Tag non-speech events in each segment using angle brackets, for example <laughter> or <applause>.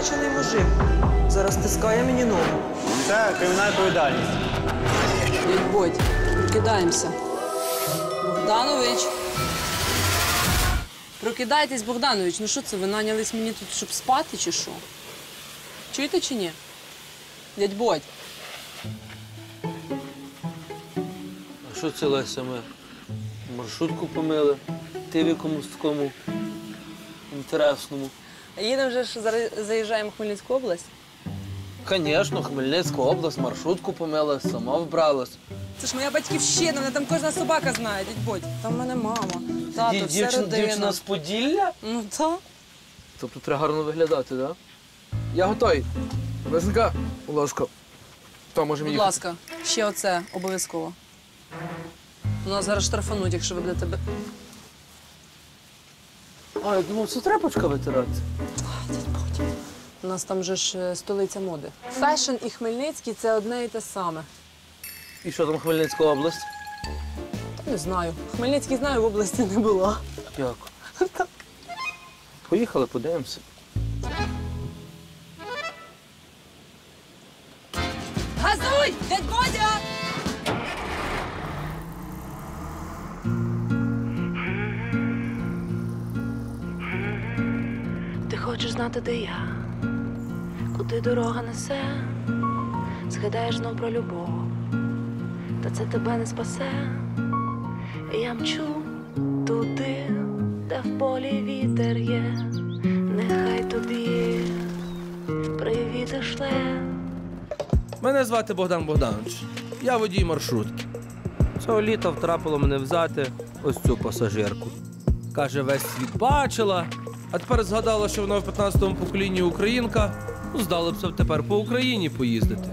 накачаний мужик. Зараз тискає мені ногу. Це кримінальна відповідальність. Дядь Бодь, прокидаємося. Богданович. Прокидайтесь, Богданович. Ну що це, ви нанялись мені тут, щоб спати, чи що? Чуєте чи ні? Дядь Бодь. А що це Леся ми? Маршрутку помили? Ти в якомусь такому інтересному. Їдемо вже ж зараз заїжджаємо в Хмельницьку область. Звісно, Хмельницька область, маршрутку помила, сама вбралась. Це ж моя батьківщина, мене там кожна собака знає, дядь Бодь. Там в мене мама, тато, Ді- вся дівчина, родина. дівчина з Поділля? Ну так. Тобто треба гарно виглядати, так? Да? Я готовий. Весника, будь ласка. То може Будь ласка, ще оце обов'язково. У нас зараз штрафануть, якщо ви будете. бе- А, я думав, це тряпочка витирати. Дядь Бодь. У нас там же ж е, столиця моди. Fashion і Хмельницький це одне і те саме. І що там Хмельницька область? Та не знаю. Хмельницький знаю, в області не була. Як? <laughs> Поїхали, подивимося. Газуй! Дядь Бодя! Хочеш знати, де я, куди дорога несе, згадаєш знов про любов, та це тебе не спасе. І Я мчу туди, де в полі вітер є, нехай тобі привіти шле. Мене звати Богдан Богданович. Я водій маршрутки. Цього літа втрапило мене взяти ось цю пасажирку. Каже, весь світ бачила, а тепер згадала, що вона в 15-му поколінні українка. Ну, здали б тепер по Україні поїздити.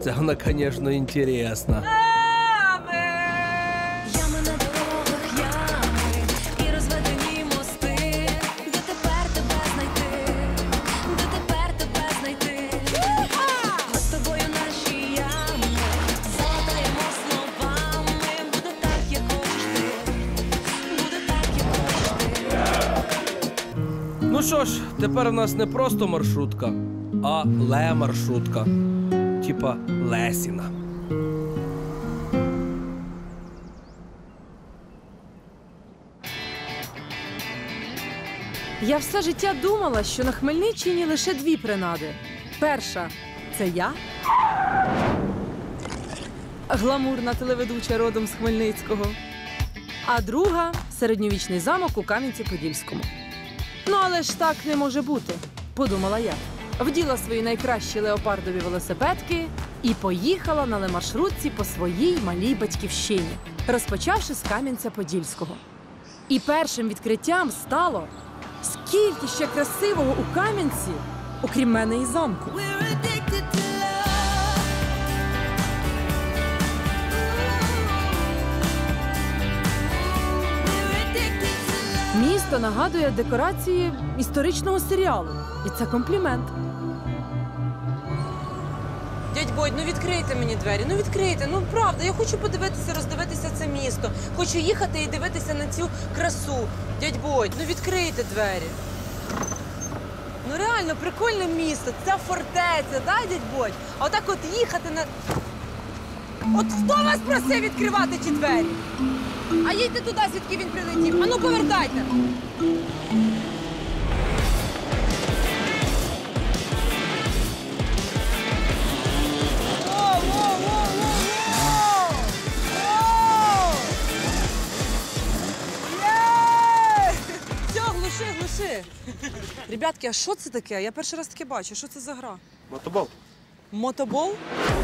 Це вона, звісно, інтересна. Тепер в нас не просто маршрутка, а ле-маршрутка. Типа Лесіна. Я все життя думала, що на Хмельниччині лише дві принади. Перша це я. Гламурна телеведуча родом з Хмельницького. А друга середньовічний замок у Кам'янці-Подільському. Ну, але ж так не може бути, подумала я. Вділа свої найкращі леопардові велосипедки і поїхала на лемаршрутці по своїй малій батьківщині, розпочавши з Кам'янця-Подільського. І першим відкриттям стало, скільки ще красивого у Кам'янці, окрім мене і замку. Місто нагадує декорації історичного серіалу. І це комплімент. Дядь Бодь, ну відкрийте мені двері, ну відкрийте. Ну правда, я хочу подивитися, роздивитися це місто. Хочу їхати і дивитися на цю красу. Дядь Бодь, ну відкрийте двері. Ну реально, прикольне місто, ця фортеця, да, дядь Бодь? А отак от їхати на. От хто вас просив відкривати ті двері? А їдьте туди, звідки він прилетів. А ну повертайте. Воу, воу, воу, воу, воу! Воу! Є! Все, глуши, глуши. Ребятки, а що це таке? Я перший раз таке бачу. Що це за гра? Мотобол. Мотобол?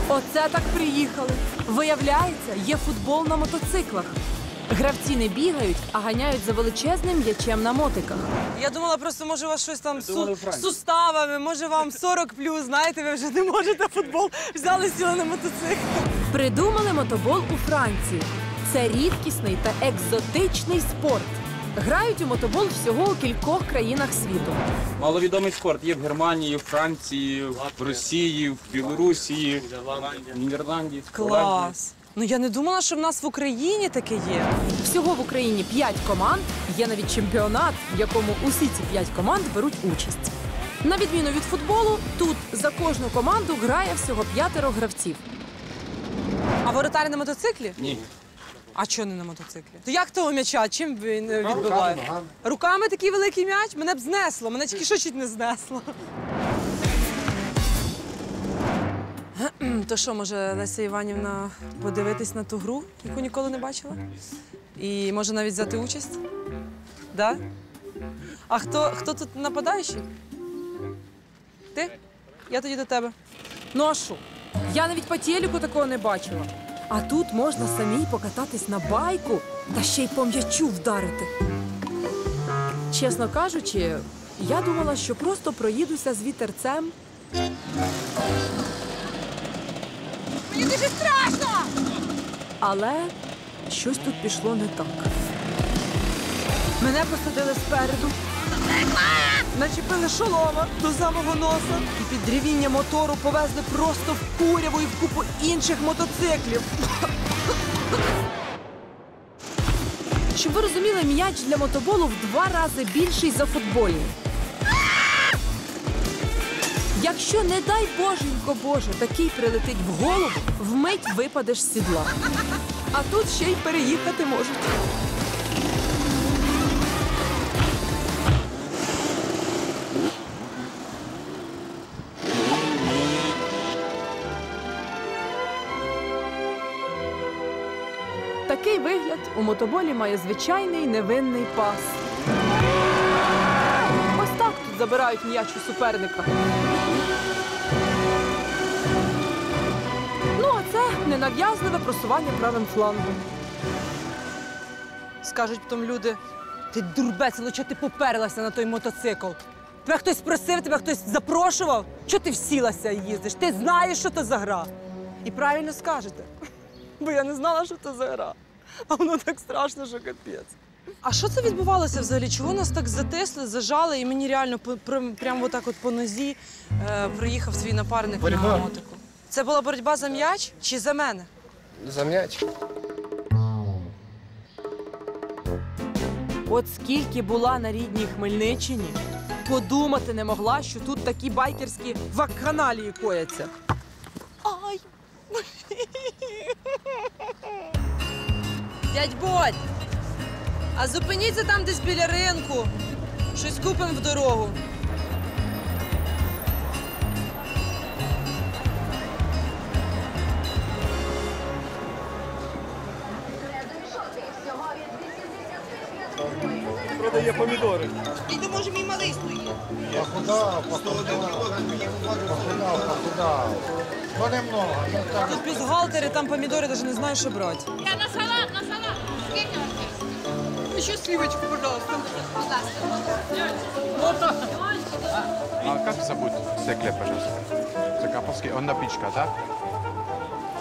Оце так приїхали. Виявляється, є футбол на мотоциклах. Гравці не бігають, а ганяють за величезним м'ячем на мотиках. Я думала, просто може у вас щось там з су- з суставами, може вам 40 плюс, знаєте, ви вже не можете футбол, взяли сіли на мотоцикл. Придумали мотобол у Франції. Це рідкісний та екзотичний спорт. Грають у мотобол всього у кількох країнах світу. Маловідомий спорт є в Германії, в Франції, в Росії, в Білорусі, в Нідерланді. в Голландії. Клас. Ну я не думала, що в нас в Україні таке є. Всього в Україні п'ять команд. Є навіть чемпіонат, в якому усі ці п'ять команд беруть участь. На відміну від футболу, тут за кожну команду грає всього п'ятеро гравців. А воротар на мотоциклі? Ні. А чого не на мотоциклі? То як того м'яча? Чим він е, відбиває? Руками такий великий м'яч? Мене б знесло, мене тільки що чуть не знесло. <clears throat> То що, може, Леся Іванівна подивитись на ту гру, яку ніколи не бачила? І може навіть взяти участь? Да? А хто, хто тут нападаючий? Ти? Я тоді до тебе. Ну а що? Я навіть по телеку такого не бачила. А тут можна самій покататись на байку та ще й по м'ячу вдарити. Чесно кажучи, я думала, що просто проїдуся з вітерцем. Дуже страшно! Але щось тут пішло не так. Мене посадили спереду. Начепили шолома до самого носа і під дрівіння мотору повезли просто в куряву і в купу інших мотоциклів. Щоб ви розуміли, м'яч для мотоболу в два рази більший за футбольний. Якщо, не дай боженько Боже, такий прилетить в голову, вмить випадеш з сідла. А тут ще й переїхати можуть. Такий вигляд у мотоболі має звичайний невинний пас. Ось так тут забирають м'яч у суперника. Ну, а це ненав'язливе просування правим флангом. Скажуть потім люди, ти дурбецело, чого ти поперлася на той мотоцикл? Тебе хтось просив, тебе хтось запрошував? Чого ти всілася і їздиш? Ти знаєш, що це за гра. І правильно скажете. Бо я не знала, що це за гра. А воно так страшно, що капець. А що це відбувалося взагалі? Чого нас так затисли, зажали, і мені реально по- прям, прямо отак от по нозі е, приїхав свій напарник на мотику? Це була боротьба за м'яч чи за мене? За м'яч. От скільки була на рідній Хмельниччині, подумати не могла, що тут такі байкерські вакханалії кояться. Ай! Дядь Бодь! А зупиніться там десь біля ринку. Щось купимо в дорогу. Похудав, похудав. Похудав, похудав. Ну немного, ну так. Тут бюстгальтери, там помідори, навіть не знаю, що брати. Я на салат, на салат. Скільки вам? Ще сливочку, пожалуйста. А как зовут стекле, пожалуйста? Закаповский. Он напичка, да?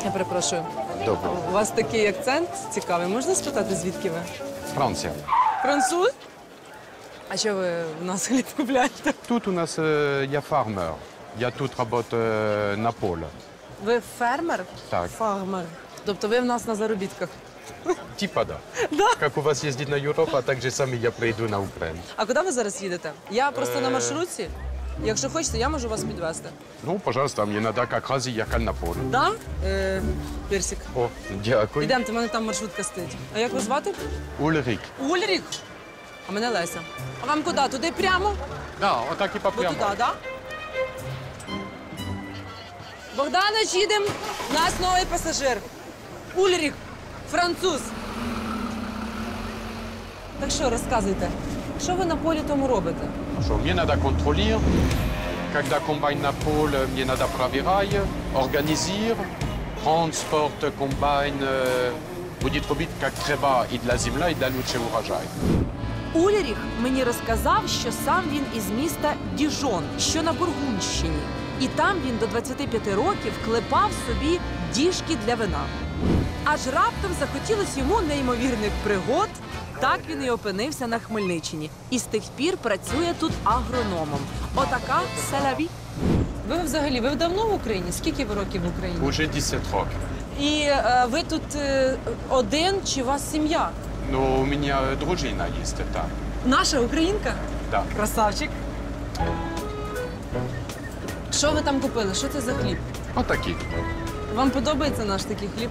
Я перепрошую. Добре. У вас такий акцент цікавий. Можна спитати, звідки ви? Франция. Француз? А що ви в нас <laughs> хліб купляєте? Тут у нас э, я фармер. Я тут работаю на поле. Ви фермер? Так. Фармер. Тобто ви в нас на заробітках. Типа да. Как у вас ездит на Европу, а так же сами я приеду на Украину. А куди ви зараз їдете? Я просто на маршрутці. Якщо хочете, я можу вас підвезти. Ну, пожалуйста, мне надо как раз ехать на поле. Да? Е, Персик. О, дякую. Ідемте, в мене там маршрутка стоїть. А як вас звати? Ульрик. Ульрік. А мене Леся. А вам куди? Туди прямо? Да, вот так и по туди, да? Богданович, їдемо. У нас новий пасажир. Ульрік, француз. Так що, розказуйте, що ви на полі тому робите? Что, мне надо контролировать. Когда комбайн на поле, мне надо проверять, организировать, транспорт комбайн э, будет робить как треба и для земля, и для лучшего урожая. Уляріх мені розказав, що сам він із міста Діжон, що на Бургунщині. І там він до 25 років клепав собі діжки для вина. Аж раптом захотілося йому неймовірних пригод. Так він і опинився на Хмельниччині. І з тих пір працює тут агрономом. Отака селяві. Ви взагалі, ви давно в Україні? Скільки ви років в Україні? Уже 10 років. І е, ви тут е, один чи у вас сім'я? Ну, у меня дружина есть, так. Наша українка? Да. Красавчик. Що ви там купили? Що це за хліб? Вот такие. Вам подобається наш такий хліб?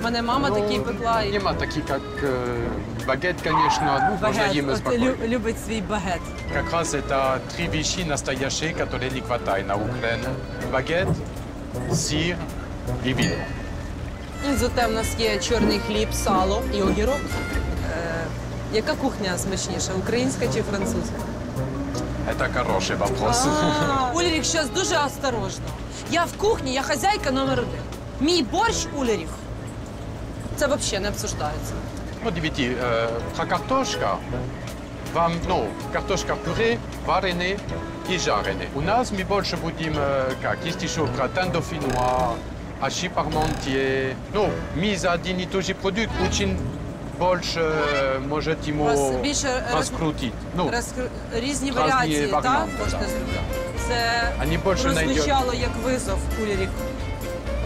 У мене мама такий пекла. І... Нема такие, как э, багет, конечно, ну, можно Багет. им От спокойно. лю- любить свій багет. Как раз это три вещи настоящие, которые не хватает на Украине. Багет, сыр и вино. І Зате в нас є чорний хліб, сало і огірок. Е, яка кухня смачніша, українська чи французька? Это хороший вопрос. А, <laughs> Ульріх зараз дуже осторожно. Я в кухні, я хазяйка номер один. Мій борщ Ульріх. Це взагалі не обсуждається. Ну, дивите, э, про картошка. Вам, ну, картошка пюре, вареная и жареная. У нас мы больше будем, э, как, есть еще гратин dauphinois, hachis parmentier. Ну, мы за один и тот же продукт очень больше э, может ему вас більше роз- раскрутить. Ну, розкр- різні різні варіації, так? варіанти, Можете да. зробити. Це Они больше прозвучало як визов Ульріх.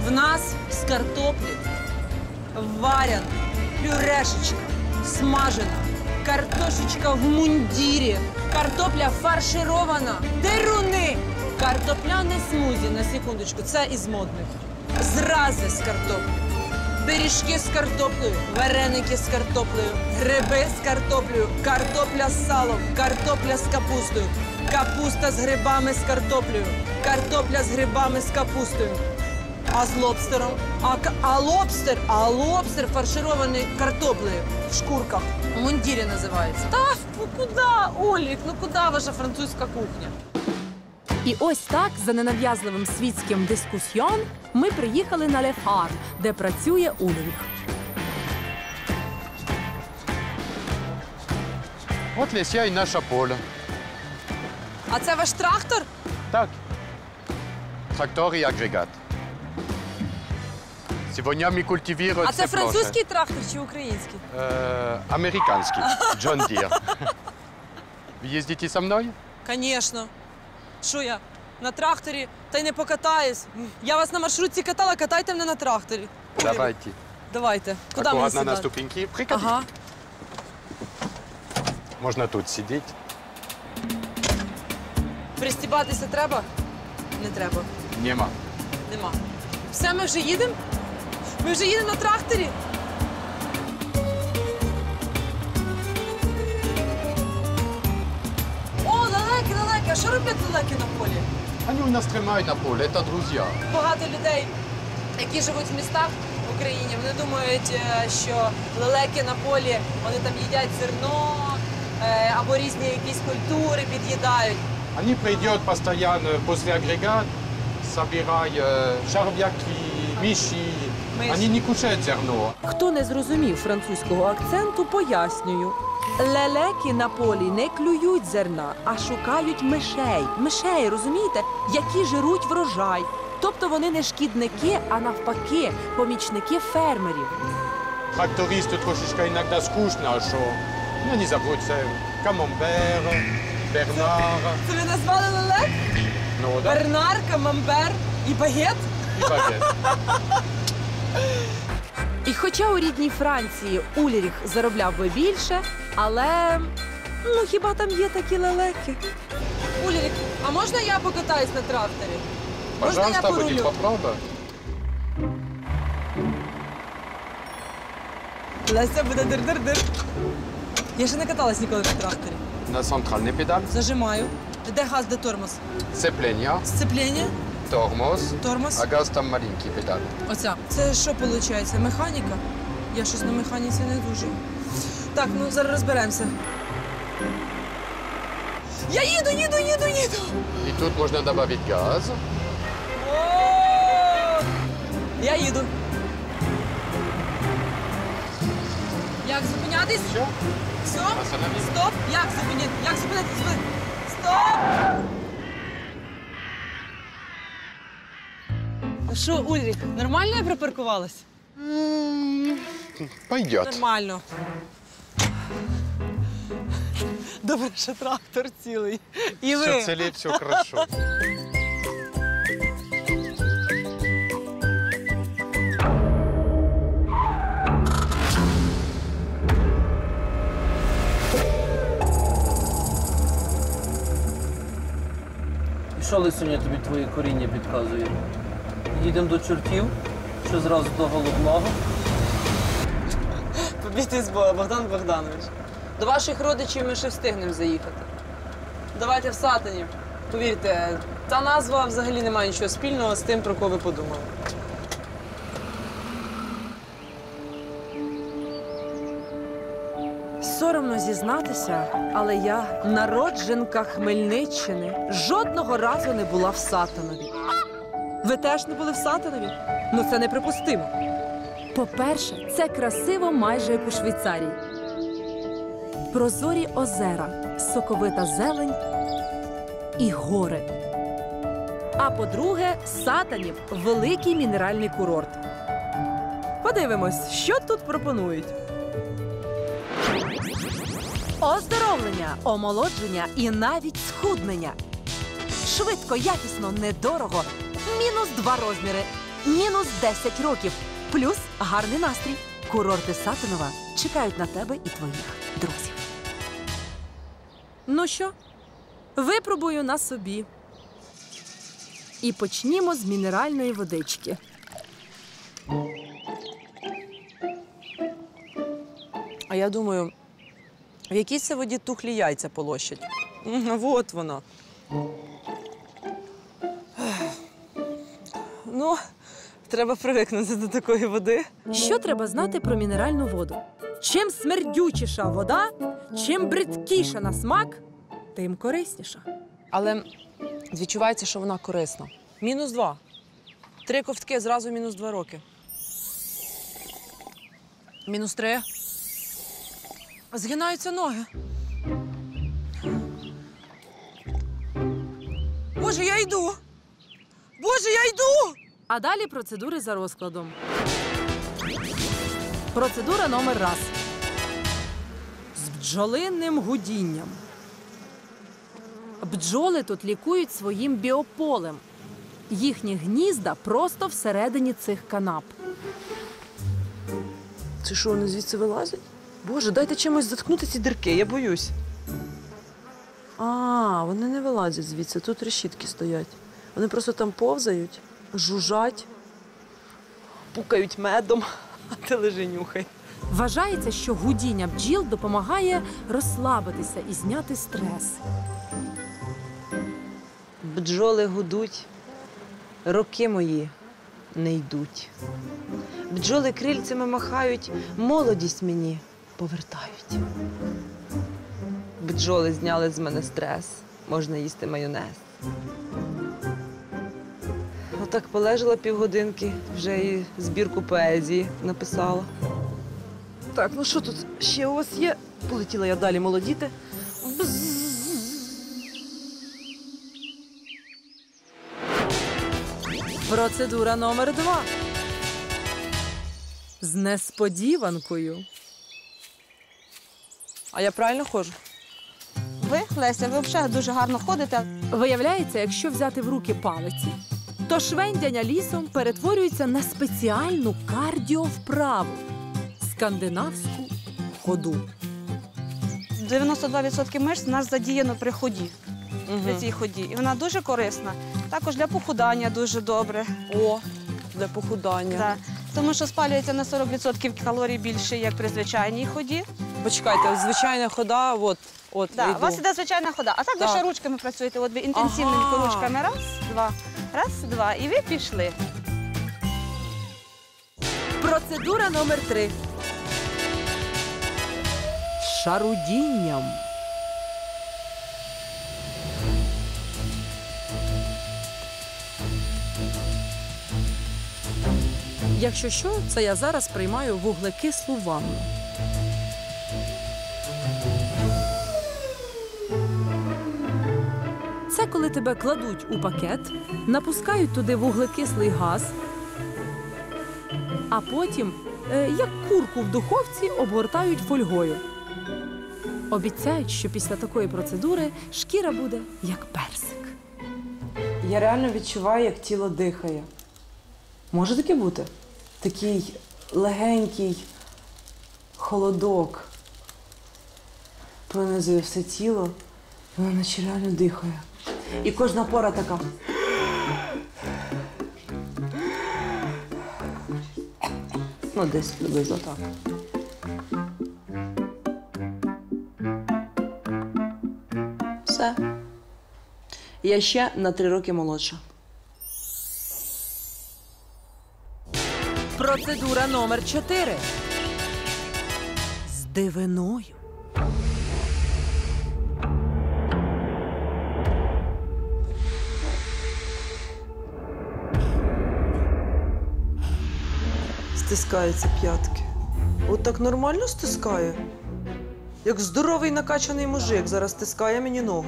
В нас з картоплі варяна, пюрешечка, смажена, картошечка в мундірі, картопля фарширована, деруни, картопляне смузі, на секундочку, це із модних. Зрази з картоплею. Пиріжки з картоплею, вареники з картоплею, гриби з картоплею, картопля з салом, картопля з капустою, капуста з грибами з картоплею, картопля з грибами з капустою. А з лобстером? А, а лобстер, а лобстер фарширований картоплею в шкурках. В мундірі називається. Та ну куди, Олік, ну куди ваша французька кухня? І ось так, за ненав'язливим світським дискусьйон, ми приїхали на Лефар, де працює Ульріх. вот Леся и наше поле. А це ваш трактор? Так. Трактор и агрегат. Сегодня мы культивируем А це все площадь. французький трактор чи український? Э, американский. Джон Дир. Вы ездите со мной? Звісно. Що я? На тракторі та й не покатаюсь. Я вас на маршрутці катала, катайте мене на тракторі. Давайте. Давайте. Куди мені Аккуратно на сідати? ступеньки. Приходите. Ага. Можно тут сидеть. Пристібатися треба? Не треба. Нема. Нема. Все, ми вже їдемо? Ми вже їдемо на тракторі? О, лелеки, лелеки. А що роблять лелеки на полі? Они у нас тримають на поле, это друзья. Багато людей, які живуть в містах в Україні, вони думають, е, що лелеки на полі, вони там їдять зерно е, або різні якісь культури під'їдають. Они придет постоянно после агрегат, собирая э, жарвяки, миши. Они не кушают зерно. Хто не зрозумів французького акценту, пояснюю. Лелеки на полі не клюють зерна, а шукають мишей. Мишей, розумієте, які жируть врожай. Тобто вони не шкідники, а навпаки, помічники фермерів. Трактористу трошечка иногда скучно, что ну, они забудутся. Камамбер, Бернар. Це ви назвали лелек? Ну да, Бернар, камамбер і багет? и багет. І хоча у рідній Франції Ульріх заробляв би більше, але ну хіба там є такі лелеки? Ульріх, а можна я покатаюсь на тракторі? Можна я Пожалуйста, будем порулю? Леся буде дир-дир-дир. Я ще не каталась ніколи на тракторі. На центральный педаль. Зажимаю. Де газ, де тормоз? Сцепление, Сцеплення, тормоз, тормоз. а газ там маленький педаль. Оця. Це що виходить? Механіка? Я щось на механіці не дуже. Так, ну зараз розберемося. Я їду, їду, їду, їду. И тут можно добавить газ. О! Я їду. Як зупинятись? Все, Все? остановись. Стоп! Як зупинити? Як? Зупинити? Стоп! Що, Ульріх, нормально я припаркувалась? Пойдет. Нормально. Добре, що трактор цілий. І ви. Все целее, все хорошо. Що лисуня тобі твоє коріння підказує? Їдемо до чортів чи зразу до головного? <laughs> Побійтесь Бога, Богдан Богданович. До ваших родичів ми ще встигнемо заїхати. Давайте в Сатані. Повірте, та назва взагалі не має нічого спільного з тим, про кого ви подумали. Соромно зізнатися, але я, народженка Хмельниччини, жодного разу не була в Сатанові. Ви теж не були в Сатанові? Ну це неприпустимо. По-перше, це красиво майже як у Швейцарії. Прозорі озера, соковита зелень і гори. А по-друге, Сатанів великий мінеральний курорт. Подивимось, що тут пропонують. Оздоровлення, омолодження і навіть схуднення. Швидко, якісно, недорого. Мінус два розміри, мінус 10 років, плюс гарний настрій. Курорти Сатанова чекають на тебе і твоїх друзів. Ну що, випробую на собі. І почнімо з мінеральної водички. А я думаю, в якій це воді тухлі яйця полощать. От воно. Ну, треба привикнути до такої води. Що треба знати про мінеральну воду? Чим смердючіша вода, чим бридкіша на смак, тим корисніша. Але відчувається, що вона корисна. Мінус два. Три ковтки зразу мінус два роки. Мінус три. Згинаються ноги. Боже, я йду! Боже, я йду! А далі процедури за розкладом. Процедура номер раз. З бджолинним гудінням. Бджоли тут лікують своїм біополем. Їхні гнізда просто всередині цих канап. Це що, вони звідси вилазять? Боже, дайте чимось заткнути ці дірки, я боюсь. А, вони не вилазять звідси, тут решітки стоять. Вони просто там повзають, жужжать, пукають медом, а ти лежи нюхай. Вважається, що гудіння бджіл допомагає розслабитися і зняти стрес. Бджоли гудуть, роки мої не йдуть. Бджоли крильцями махають, молодість мені повертають. Бджоли зняли з мене стрес, можна їсти майонез. Отак полежала півгодинки, вже і збірку поезії написала. Так, ну що тут ще у вас є? Полетіла я далі молодіти. Процедура номер два. З несподіванкою. А я правильно ходжу? Ви, Леся, ви взагалі дуже гарно ходите. Виявляється, якщо взяти в руки палиці, то швендяння лісом перетворюється на спеціальну кардіовправу скандинавську ходу. 92% мишць у нас задіяно при ході. При цій ході. І вона дуже корисна. Також для похудання дуже добре. О, для похудання. Да. Тому що спалюється на 40% калорій більше, як при звичайній ході. Почекайте, звичайна хода, от, от Да, у вас іде звичайна хода. А так, ви ще ручками працюєте. От ви інтенсивними Ага. ручками. Раз, два, раз, два. І ви пішли. Процедура номер три. Шарудінням. Якщо що, це я зараз приймаю вуглекислу ванну. Коли тебе кладуть у пакет, напускають туди вуглекислий газ, а потім, е, як курку в духовці, обгортають фольгою. Обіцяють, що після такої процедури шкіра буде як персик. Я реально відчуваю, як тіло дихає. Може таке бути? Такий легенький холодок пронизує все тіло, і воно наче реально дихає. І кожна пора така. Ну, десь приблизно так. Все. Я ще на три роки молодша. Процедура номер 4. З дивиною. Стискаються п'ятки. От так нормально стискає. Як здоровий накачаний мужик зараз стискає мені ногу.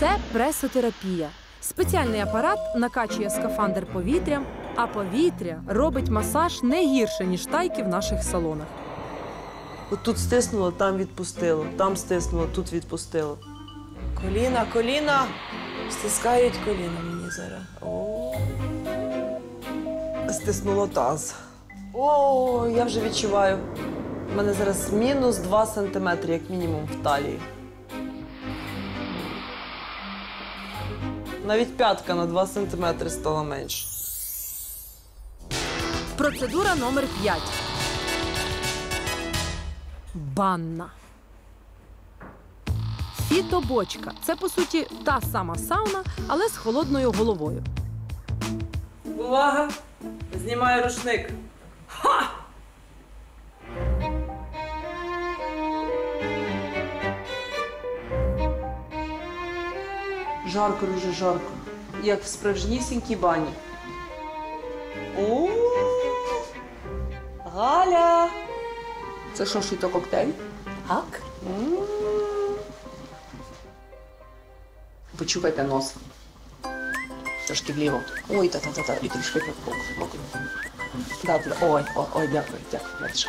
Це пресотерапія. Спеціальний апарат накачує скафандр повітрям, а повітря робить масаж не гірше, ніж тайки в наших салонах. От тут стиснуло, там відпустило, там стиснуло, тут відпустило. Коліна, коліна. Стискають коліна мені зараз. О. Стиснуло таз. О, я вже відчуваю. У мене зараз мінус 2 сантиметри, як мінімум, в талії. Навіть п'ятка на 2 сантиметри стала менше. Процедура номер 5. Банна. Фітобочка. Це по суті та сама сауна, але з холодною головою. Увага! Знімаю рушник. Жарко, дуже жарко. Як в справжнісінькій бані. О! Галя! Це що ж і то коктейль? Так. Почухайте нос. Трошки вліво. Ой, та-та-та-та. І трішки вбок. вбок. Да, да. Ой, ой, ой, дякую, дякую. Дальше.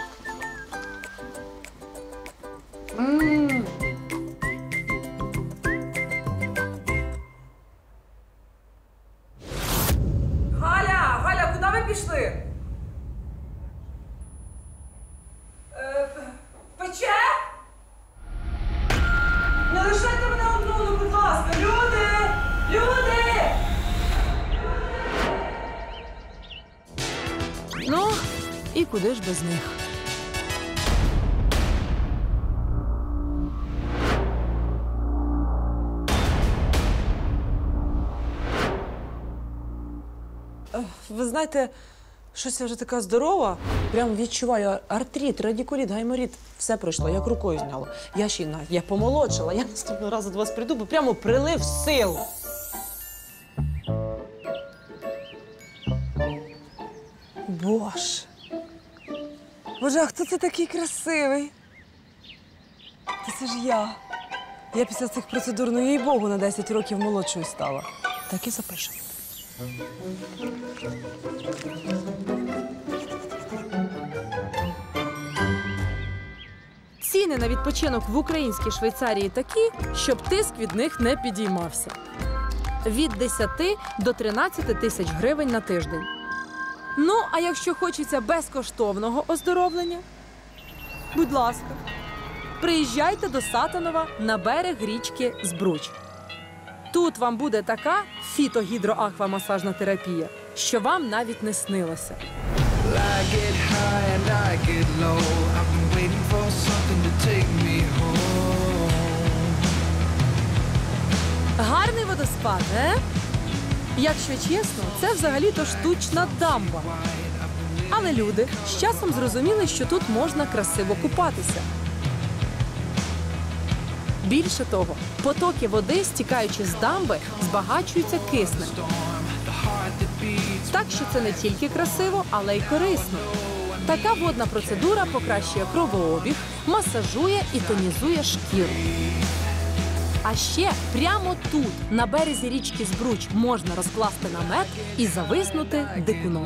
Ви знаєте, щось я вже така здорова. Прям відчуваю артрит, радікуліт, гайморіт. Все пройшло, як рукою зняло. Я ще й навіть я помолодшала. Я наступного разу до вас прийду, бо прямо прилив сил. Боже. Боже, а хто це такий красивий? Це ж я. Я після цих процедур, ну їй Богу, на 10 років молодшою стала. Так і запишу. Ціни на відпочинок в українській Швейцарії такі, щоб тиск від них не підіймався. Від 10 до 13 тисяч гривень на тиждень. Ну, а якщо хочеться безкоштовного оздоровлення, будь ласка, приїжджайте до Сатанова на берег річки Збруч. Тут вам буде така фітогідроаквамасажна терапія, що вам навіть не снилося. Гарний водоспад, е? Якщо чесно, це взагалі-то штучна дамба. Але люди з часом зрозуміли, що тут можна красиво купатися. Більше того, потоки води, стікаючи з дамби, збагачуються киснем. Так що це не тільки красиво, але й корисно. Така водна процедура покращує кровообіг, масажує і тонізує шкіру. А ще прямо тут, на березі річки Збруч, можна розкласти намет і зависнути дикуном.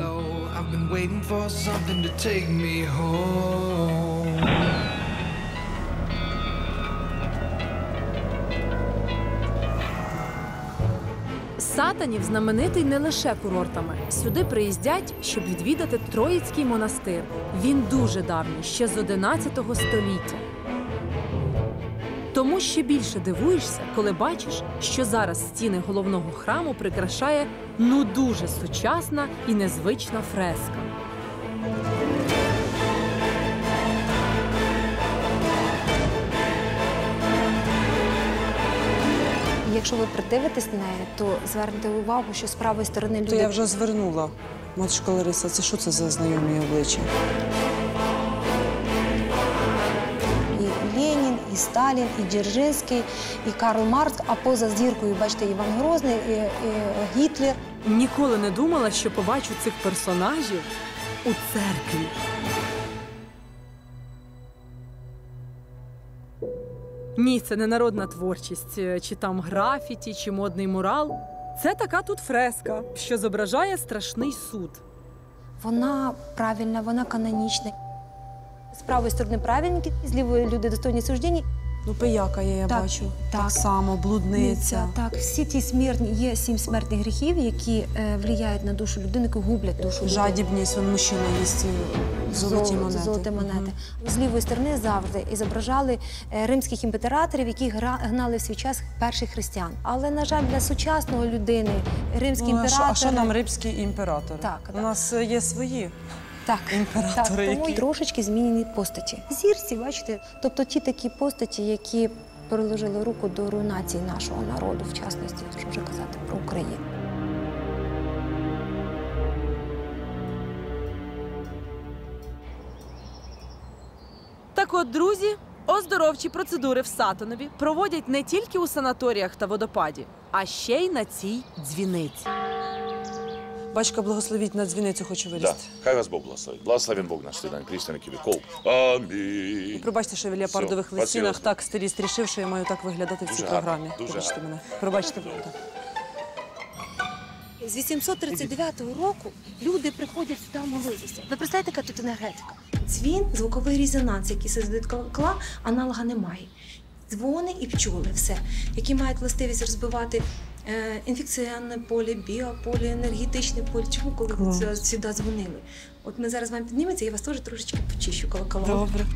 Сатанів знаменитий не лише курортами. Сюди приїздять, щоб відвідати Троїцький монастир. Він дуже давній, ще з 11 століття. Тому ще більше дивуєшся, коли бачиш, що зараз стіни головного храму прикрашає ну дуже сучасна і незвична фреска. Якщо ви придивитесь на неї, то звернете увагу, що з правої сторони люди То я вже звернула. Матушка Лариса, це що це за знайомі обличчя? і Ленін, і Сталін, і Дзержинський, і Карл Маркс, а поза зіркою, бачите, Іван Грозний, і, і Гітлер. Ніколи не думала, що побачу цих персонажів у церкві. Ні, це не народна творчість, е, чи там графіті, чи модний мурал. Це така тут фреска, що зображає страшний суд. Вона правильна, вона канонічна. З правої сторони правильні, з лівої люди достойні суждені. Ну, пияка є, я Так, бачу. так. Так само, блудниця. Так, всі ті смертні є сім смертних гріхів, які е, впливають на душу людини, які гублять душу. Жадібність, он мужчина їсть золоті монети. золоті монети. З лівої сторони завжди і зображали е, римських імператорів, які гнали в свій час перших християн. Але, на жаль, для сучасної людини римські Ну, а що- імператори... а що нам римські імператори? Так, У нас е, є свої. Так, імператори, так, тому які- трошечки змінені постаті. Зірці, бачите, тобто ті такі постаті, які приложили руку до руйнації нашого народу, в частності, що вже казати про Україну. Так от, друзі, оздоровчі процедури в Сатанові проводять не тільки у санаторіях та водопаді, а ще й на цій дзвіниці. Батька благословіть на дзвіницю хочу вилізти. Да, хай вас Бог благословит. Благословен Бог наш, Святой Христиан Кивикол. Амінь. Пробачте, що в леопардових лисінах так старі стрішив, що я маю так виглядати в цій Дуже гарно, програмі. дуже Пробачте гарно. мене. Пробачте мене. З 839 року люди приходять сюди молитися. Ви представляєте, яка тут енергетика? Дзвін, звуковий резонанс, який сидить колокола, аналога немає. Дзвони і пчоли, все, які мають властивість розбивати інфекційне поле, біополе, енергетичне поле. Чому коли сюди дзвонили? От ми зараз вам підніметься, я вас теж трошечки почищу колоколом. Добре.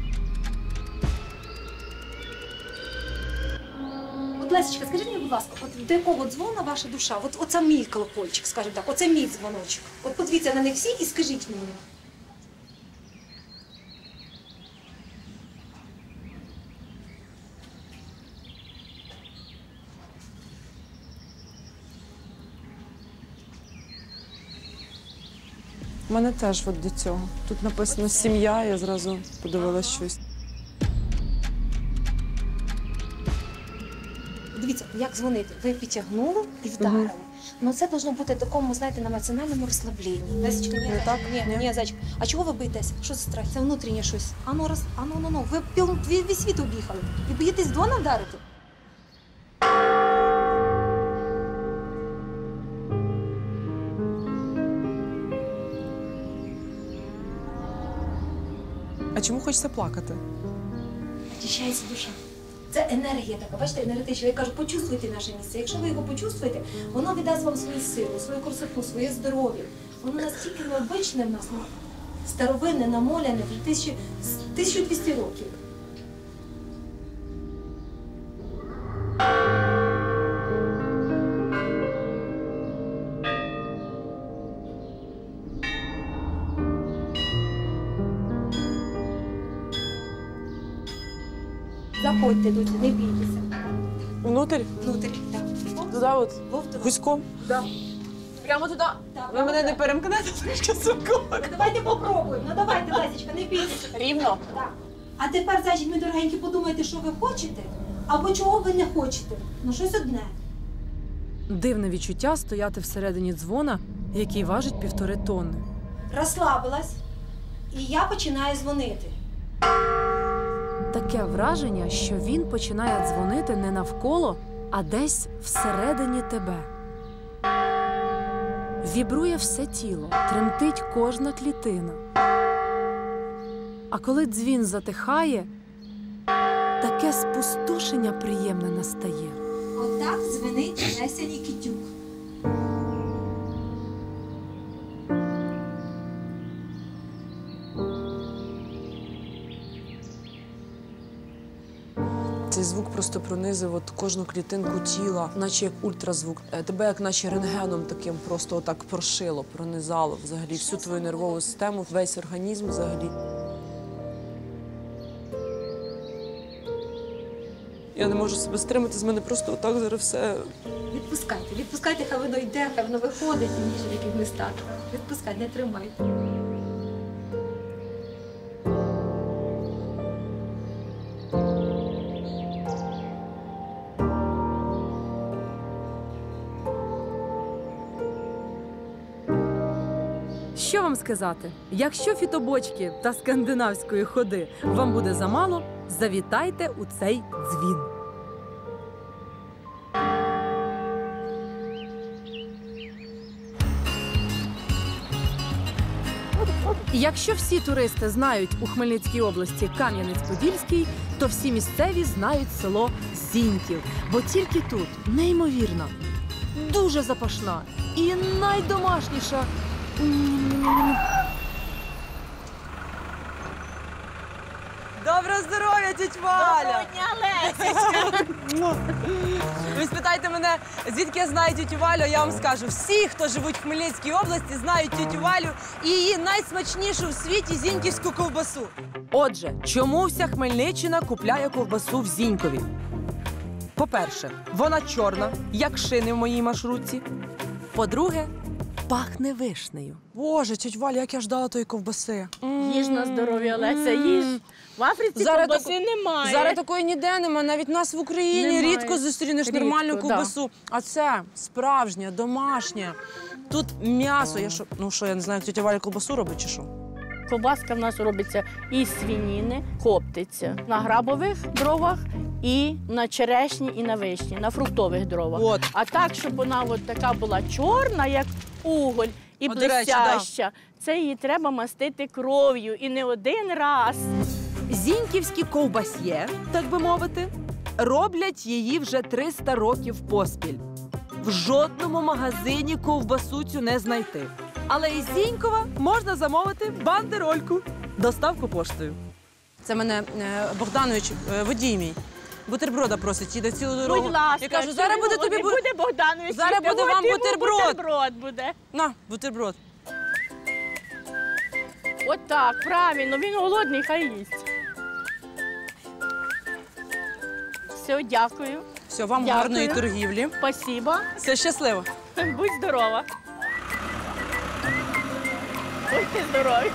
От Лесечка, скажіть мені, будь ласка, от до якого дзвона ваша душа? От оце мій колокольчик, скажімо так, оце мій дзвоночок. От подивіться на них всі і скажіть мені. У мене теж от до цього. Тут написано сім'я, я зразу подивилась щось. Дивіться, як дзвонити. Ви підтягнули і вдарили. Ну це должно бути такому, знаєте, на емоціональному розслабленні. Лесечка, ні, Не так? ні, Ні? ні, зайчик. А чого ви боїтеся? Що за страх? Це внутрішнє щось. Ану, роз... ану, ну, ну. Ви піл... ві- весь світ об'їхали. І боїтесь дзвона вдарити? А чому хочеться плакати? Очищається душа. Це енергія така, бачите, енергетична. Я кажу, почувствуйте наше місце. Якщо ви його почувствуєте, воно віддасть вам свою силу, свою красоту, своє здоров'я. Воно настільки необичне в нас, старовинне, намоляне, вже 1200 років. Заходьте, Дуся, не бійтеся. Внутрь? Внутрі, так. Туди от? Гуськом? Да. Прямо туди? Так, Ви мене не так. перемкнете трішки сумку? Ну, давайте попробуємо. Ну давайте, Лесечка, не бійтеся. Рівно? Так. А тепер, зайчик, ми дорогенькі, подумайте, що ви хочете, або чого ви не хочете. Ну, щось одне. Дивне відчуття стояти всередині дзвона, який важить півтори тонни. Розслабилась, і я починаю дзвонити. Таке враження, що він починає дзвонити не навколо, а десь всередині тебе. Вібрує все тіло, тремтить кожна клітина. А коли дзвін затихає, таке спустошення приємне настає. Отак дзвонить Леся Нікітюк. Цей звук просто пронизив от кожну клітинку тіла, наче як ультразвук. Е, Тебе як наче рентгеном таким просто отак прошило, пронизало взагалі всю твою нервову систему, весь організм взагалі. Я не можу себе стримати, з мене просто отак зараз все. Відпускайте, відпускайте, хай воно йде, хай воно виходить ніж в яких містах. Відпускайте, не тримайте. Сказати? Якщо фітобочки та скандинавської ходи вам буде замало, завітайте у цей дзвін. Якщо всі туристи знають у Хмельницькій області Кам'янець-Подільський, то всі місцеві знають село Зіньків, бо тільки тут неймовірна, дуже запашна і найдомашніша. Доброго здоров'я, тіть Валя! Доброго дня, Ви спитаєте мене, звідки я знаю тітю Валю, я вам скажу. Всі, хто живуть в Хмельницькій області, знають тітю Валю і її найсмачнішу в світі зіньківську ковбасу. Отже, чому вся Хмельниччина купляє ковбасу в Зінькові? По-перше, вона чорна, як шини в моїй маршрутці. По-друге, пахне вишнею. Боже, тьоть Валя, як я ждала тої ковбаси. Їж на здоров'я, Олеся, їж. В Африці ковбаси таку- немає. Зараз такої ніде немає. Навіть нас в Україні Немає. рідко зустрінеш Рідко, нормальну да. ковбасу. А це справжнє, домашнє. Тут м'ясо. Я що, ну що, я не знаю, як тітя Валя ковбасу робить чи що? Ковбаска в нас робиться із свініни, коптиться на грабових дровах і на черешні, і на вишні, на фруктових дровах. От. А так, щоб вона от така була чорна, як уголь, і блестяща, це її треба мастити кров'ю і не один раз. Зіньківські ковбасьє, так би мовити, роблять її вже 300 років поспіль. В жодному магазині ковбасу цю не знайти. Але із Зінькова можна замовити бандерольку. Доставку поштою. Це мене е, Богданович, е, водій мій. Бутерброда просить, їде цілу дорогу. Будь ласка, я кажу, зараз буде тобі бу- буде Богданович. Зараз буде вам бутерброд. Бутерброд буде. На, бутерброд. От так, правильно, він голодний, хай їсть. Все, дякую. Все, вам Дякую. гарної торгівлі. Спасибо. Все щасливо. Будь здорова. Будьте здорові.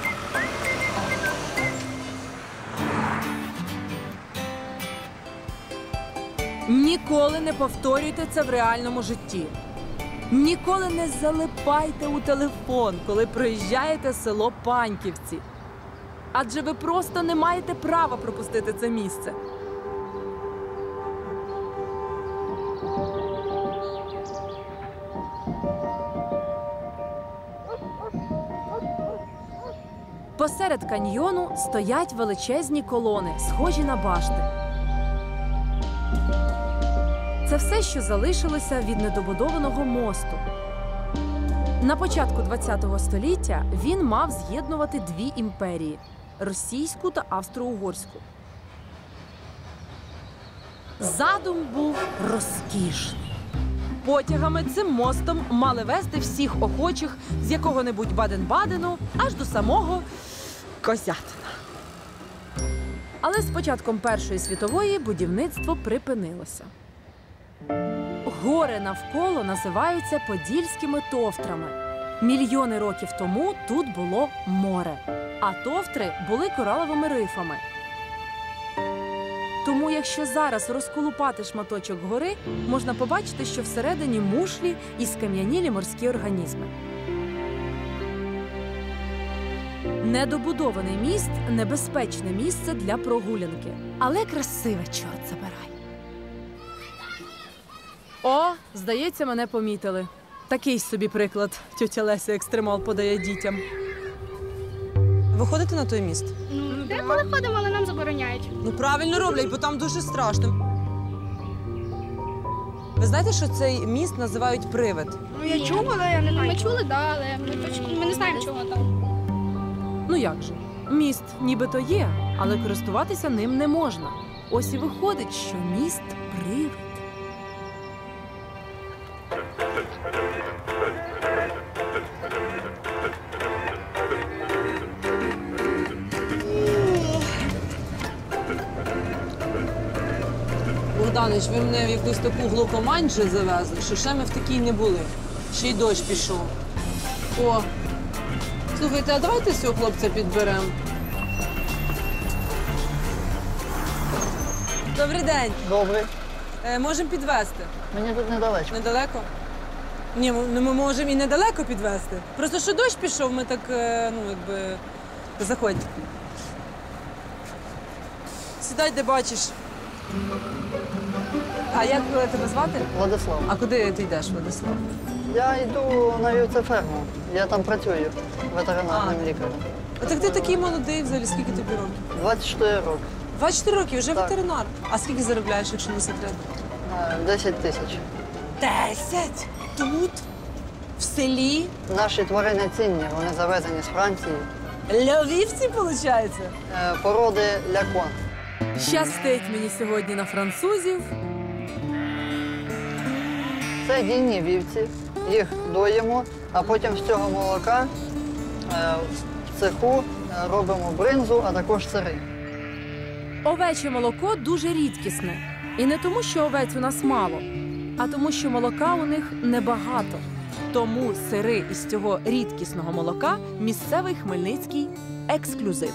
Ніколи не повторюйте це в реальному житті. Ніколи не залипайте у телефон, коли проїжджаєте село Паньківці. Адже ви просто не маєте права пропустити це місце. Посеред каньйону стоять величезні колони, схожі на башти. Це все, що залишилося від недобудованого мосту. На початку ХХ століття він мав з'єднувати дві імперії російську та австро-угорську. Задум був розкішний. Потягами цим мостом мали вести всіх охочих з якого-небудь Баден-Бадену аж до самого Козятина. Але з початком Першої світової будівництво припинилося. Гори навколо називаються подільськими товтрами. Мільйони років тому тут було море, а товтри були кораловими рифами. Тому, якщо зараз розколупати шматочок гори, можна побачити, що всередині мушлі і скам'янілі морські організми. Недобудований міст небезпечне місце для прогулянки, але красиве, чорт забирай. О, здається, мене помітили. Такий собі приклад тьотя Леся екстремал подає дітям. Ви ходите на той міст? Ну, деколи ходимо, але нам забороняють. Ну правильно роблять, бо там дуже страшно. Ви знаєте, що цей міст називають привид? Ну, я чула, але я не знаю. Ми чули, да, але ми, ми не знаємо, чого там. Ну як же? Міст нібито є, але користуватися ним не можна. Ось і виходить, що міст привид. Богданич, ви мене в якусь таку глухомань вже завезли, що ще ми в такій не були. Ще й дощ пішов. О, слухайте, а давайте цього хлопця підберемо. Добрий день. Добрий. Е, можемо підвезти. Мені тут недалеко. Недалеко? Ні, ми, ну, ми можемо і недалеко підвезти. Просто що дощ пішов, ми так, е, ну, якби. Заходь. Сідай, де бачиш. А як е, тебе звати? Владислав. А куди ти йдеш, Владислав? Я йду на юцеферму. Я там працюю ветеринарним лікарем. А так ти такий молодий взагалі, скільки тобі років? 24 роки. 24 роки, вже Так. ветеринар. А скільки заробляєш, якщо не секрет? Е, 10 тисяч. 10? Тут? В селі? Наші тварини цінні, вони завезені з Франції. Львівці, виходить? Е, Породи лякон. Щастить мені сьогодні на французів. Це дійні вівці. Їх доїмо, а потім з цього молока е, в цеху е, робимо бринзу, а також сири. Овече молоко дуже рідкісне. І не тому, що овець у нас мало, а тому, що молока у них небагато. Тому сири із цього рідкісного молока місцевий хмельницький ексклюзив.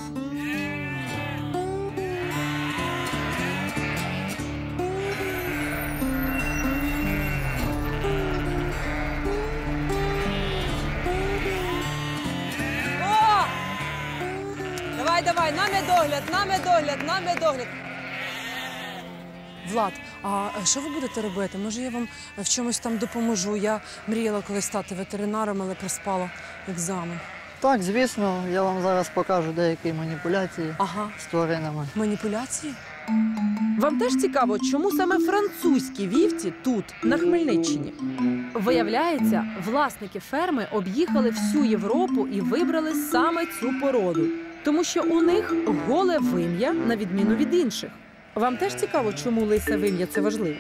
На медогляд, на медогляд. Влад, а що ви будете робити? Може, я вам в чомусь там допоможу? Я мріяла колись стати ветеринаром, але проспала екзамен. Так, звісно, я вам зараз покажу деякі маніпуляції ага. з тваринами. Маніпуляції? Вам теж цікаво, чому саме французькі вівці тут, на Хмельниччині? Виявляється, власники ферми об'їхали всю Європу і вибрали саме цю породу, тому що у них голе вим'я на відміну від інших. Вам теж цікаво, чому лисе вим'я це важливо?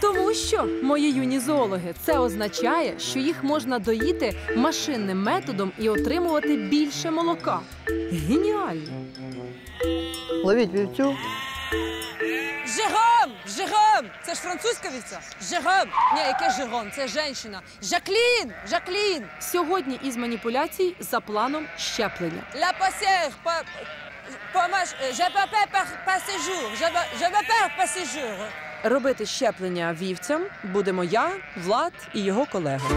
Тому що, мої юні зоологи, це означає, що їх можна доїти машинним методом і отримувати більше молока. Геніально! Ловіть вівцю. Жегом! Жегом! Це ж французька вівця. Жегом! Ні, яке Жегом? Це жінка. Жаклін! Жаклін! Сьогодні із маніпуляцій за планом щеплення. Passière, pas... Помаш... Je m'appelle par passéjour. Je passéjour. Робити щеплення вівцям будемо я, Влад і його колега.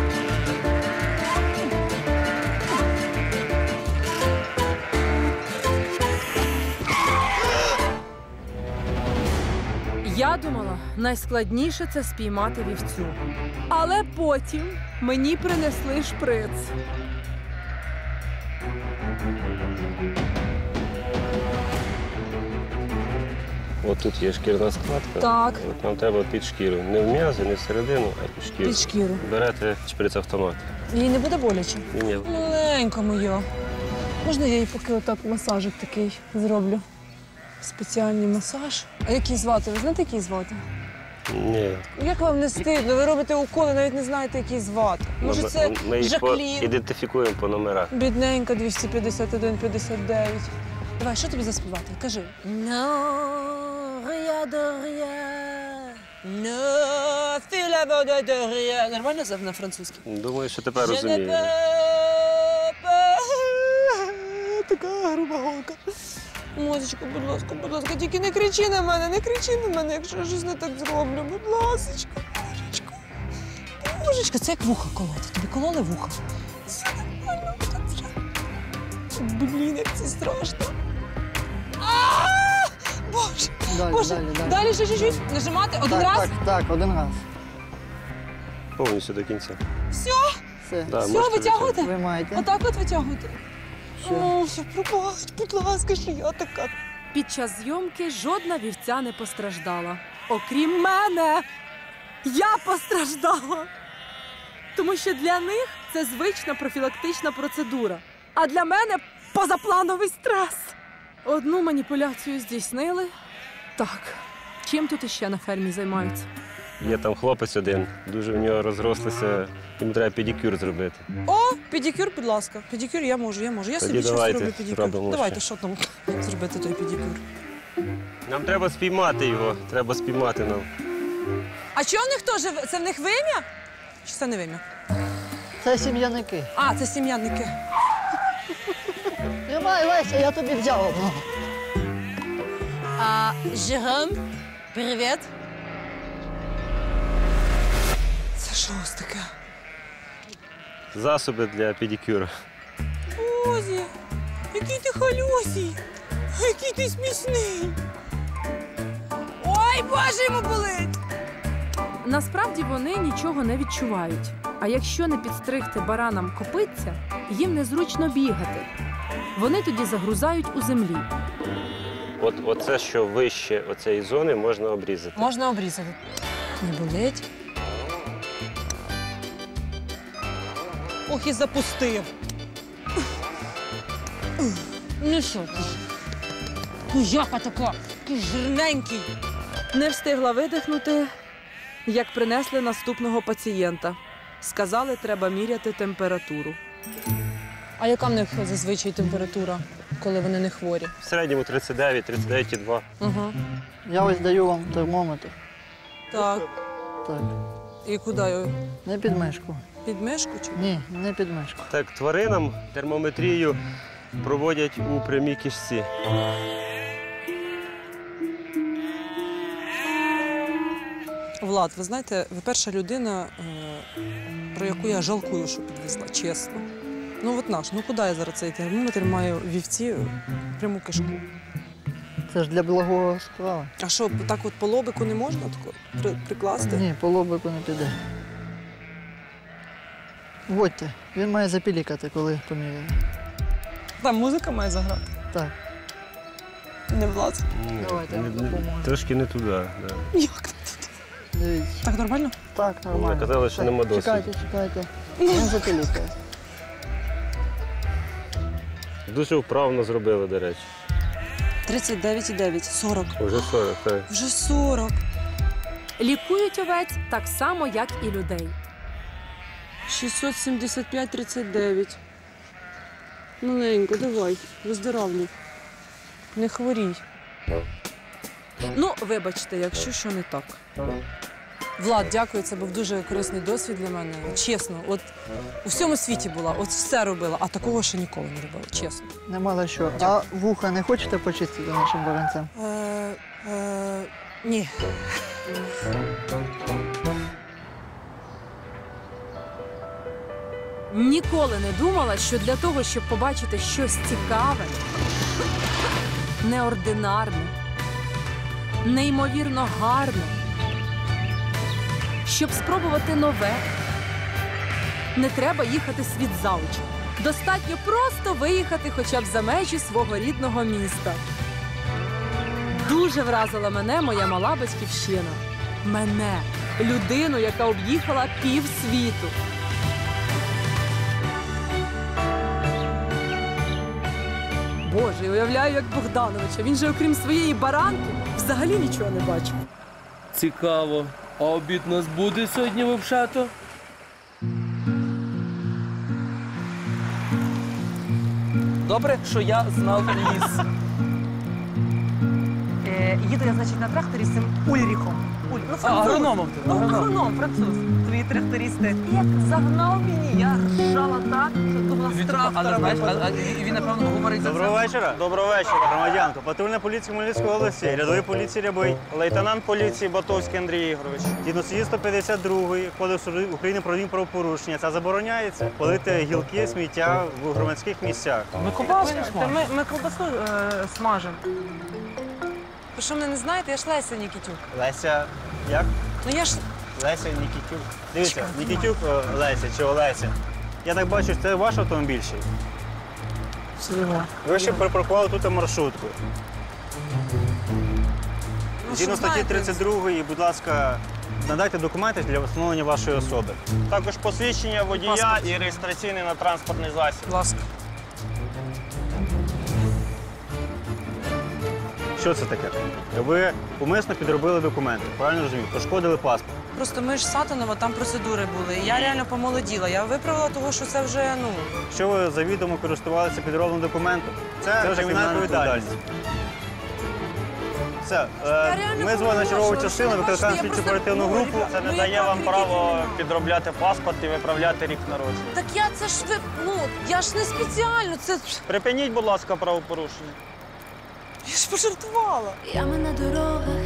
Я думала, найскладніше це спіймати вівцю. Але потім мені принесли шприц. От тут є шкірна складка. Так. От нам треба під шкіру. Не в м'язи, не всередину, а під шкіру. Під шкіру. Берете шприц-автомат. Їй не буде боляче? Ні, ні. Маленька моя. Можна я їй поки отак масажик такий зроблю? Спеціальний масаж. А як її звати? Ви знаєте, як її звати? Ні. Як вам не стидно? Ви робите уколи, навіть не знаєте, як її звати. Може, Ми- це Ми їх по- Жаклін? ідентифікуємо по номерах. Бідненька 251-59. Давай, що тобі заспівати? Кажи. Non, rien de rien. Non, fais la bonne de rien. Нормально зав на французький? Думаю, що тепер розумію. Така груба голка. Мозочка, будь ласка, будь ласка, тільки не кричи на мене, не кричи на мене, якщо я щось не так зроблю. Будь ласочка, божечко. Божечка, це як вуха колоти. Тобі кололи вуха. Все нормально, так вже. Блін, як це страшно. Боже, Далі, Боже. далі, далі. Далі ще чуть-чуть нажимати один так, раз. Так, так, один раз. Повністю до кінця. Все, Все. Да, все, можете витягуйте. Ви маєте. Отак от витягуйте. Все. Пробач, будь ласка, що я така. Під час зйомки жодна вівця не постраждала. Окрім мене. Я постраждала. Тому що для них це звична профілактична процедура. А для мене позаплановий стрес. Одну маніпуляцію здійснили, Так. Чим тут іще на фермі займаються? Є там хлопець один, дуже в нього розрослися, йому треба педикюр зробити. О, педикюр, будь ласка. Педикюр я можу, я можу. Я Тоді собі часто давайте роблю педикюр. зробимо Давайте, ще. що там зробити той педикюр. Нам треба спіймати його, треба спіймати нам. А чого в них теж? Це в них вим'я? Чи це не вим'я? Це сім'яники. А, це сім'янники. Тримай, <laughs> Леся, я тобі взяв. А, Жером, привіт. Що ось таке? Засоби для педикюра. Озі, який ти халюсій, який ти смішний. Ой, боже, йому болить. Насправді вони нічого не відчувають. А якщо не підстригти баранам копитця, їм незручно бігати. Вони тоді загрузають у землі. От оце, що вище оцеї зони, можна обрізати. Можна обрізати. Не болить. Ох, і запустив. Ну що ти? Ну яка така? Ти жирненький. Не встигла видихнути, як принесли наступного пацієнта. Сказали, треба міряти температуру. А яка в них зазвичай температура, коли вони не хворі? В середньому 39, 39,2. Угу. Я ось даю вам термометр. Так. Так. І куди його? Не під мишку. Під мишку чи? Ні, не під мишку. Так, тваринам термометрію проводять у прямій кишці. Влад, ви знаєте, ви перша людина, е, про яку я жалкую, що підвезла, чесно. Ну от наш, ну куди я зараз цей термометр маю вівці в пряму кишку? Це ж для благого справи. А що, так от по лобику не можна тако прикласти? Ні, по лобику не піде. Водьте, він має запілікати, коли поміряє. Там музика має заграти. Так. Не влазить. Ні, Давайте, не- я не- допоможу. трошки не туди. Да. Як? Дивіться. Так нормально? Так, нормально. казали, що Так, нема досвіду. Чекайте, чекайте. Він запілікає. Дуже вправно зробили, до речі. 39,9, 40. Уже 40, так. Вже 40. Лікують овець так само, як і людей. 675,39. Маленько, давай, виздоравлюй. Не хворій. Ну, вибачте, якщо що не так. Влад, дякую, це був дуже корисний досвід для мене. Чесно, от у всьому світі була, от все робила, а такого ще ніколи не робила, чесно. Нема за що. А вуха не хочете почистити нашим баранцем? Е, е, ні. Ніколи не думала, що для того, щоб побачити щось цікаве, неординарне, неймовірно гарне, щоб спробувати нове, не треба їхати світ за очі. Достатньо просто виїхати хоча б за межі свого рідного міста. Дуже вразила мене моя мала батьківщина. Мене, людину, яка об'їхала пів Боже, я уявляю, як Богдановича. Він же, окрім своєї баранки, взагалі нічого не бачив. Цікаво. А обід нас буде сьогодні вовшато? Добре, що я знав ліс. Е, їду я, значить, на тракторі з цим Ульріхом. Уль... Ну, француз. агрономом ти, Ну, агроном. агроном, француз. Твої трактористи. Як загнав мені, я ржала так, що думала з трактора. випаду. він, напевно, говорить Доброго вечора. Доброго вечора, громадянко. Патрульна поліція Хмельницької області, рядовий поліції Рябий, лейтенант поліції Батовський Андрій Ігорович. Згідно статті 152 Кодексу України про адмінправопорушення. Це забороняється палити гілки, сміття в громадських місцях. Ми ковбаску смажемо. Ми, ми ковбасу е, смажемо. Ви що мене не знаєте? Я ж Леся Нікітюк. Леся, як? Ну я ж Леся Нікітюк. Дивіться, Нікітюк е, Леся чи Олеся. Я так бачу, це ваш автомобіль ще. Ви ще припаркували тут маршрутку. Згідно що статті знаєте? 32, будь ласка, надайте документи для встановлення вашої особи. Також посвідчення водія Паспорт. і реєстраційний на транспортний засіб. Будь ласка. Що це таке? Ви умисно підробили документи, правильно розумію? Пошкодили паспорт. Просто ми ж з Сатанова, там процедури були. Я реально помолоділа. Я виправила того, що це вже ну. Що ви завідомо користувалися підробленим документом? Це, Це вже кримінальна кримінальна відповідальність. Все, е, ми з вами на чергову частину викликаємо слідчу оперативну групу. Це не дає вам право підробляти паспорт і виправляти рік народження. Так я це ж ви. Ну, я ж не спеціально, це. Припиніть, будь ласка, правопорушення. Я ж пожартувала. я на дорогах,